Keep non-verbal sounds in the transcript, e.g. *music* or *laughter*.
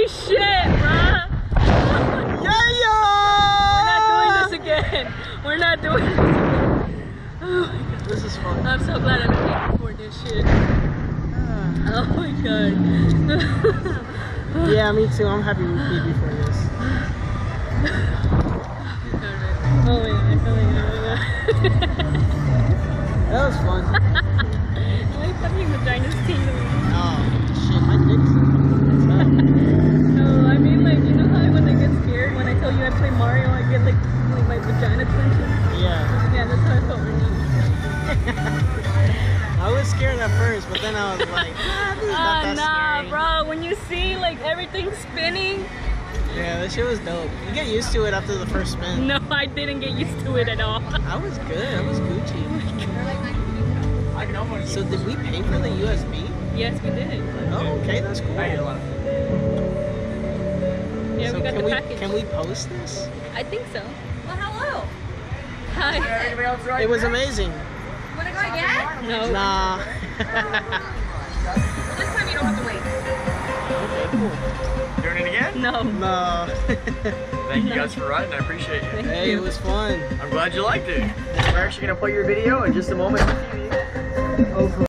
Holy shit, bruh. *laughs* Yeah, We're not doing this again. We're not doing this again. Oh my god. This is fun. I'm so glad I'm paying for this shit. *sighs* Oh my god. Yeah, me too. I'm happy we you for this. *sighs* Oh my god, oh my god, oh my god. That was fun. *laughs* was scared at first, but then I was like, *laughs* ah, this is not Ah, that nah, scary. bro. When you see like everything spinning, Yeah, that shit was dope. You get used to it after the first spin. no, I didn't get used to it at all. I was good. I was Gucci. *laughs* So did we pay for the USB? yes, we did. Oh, okay, that's cool. Yeah, so we got can the we package. can we post this? I think so. Well, hello. Hi. It was amazing. Wanna again? No. Nah. This time you don't have to wait. okay, cool. Doing it again? No. No. Thank you guys for riding. I appreciate it. Thank hey, you. it was fun. I'm glad you liked it. We're actually gonna play your video in just a moment. Oh, for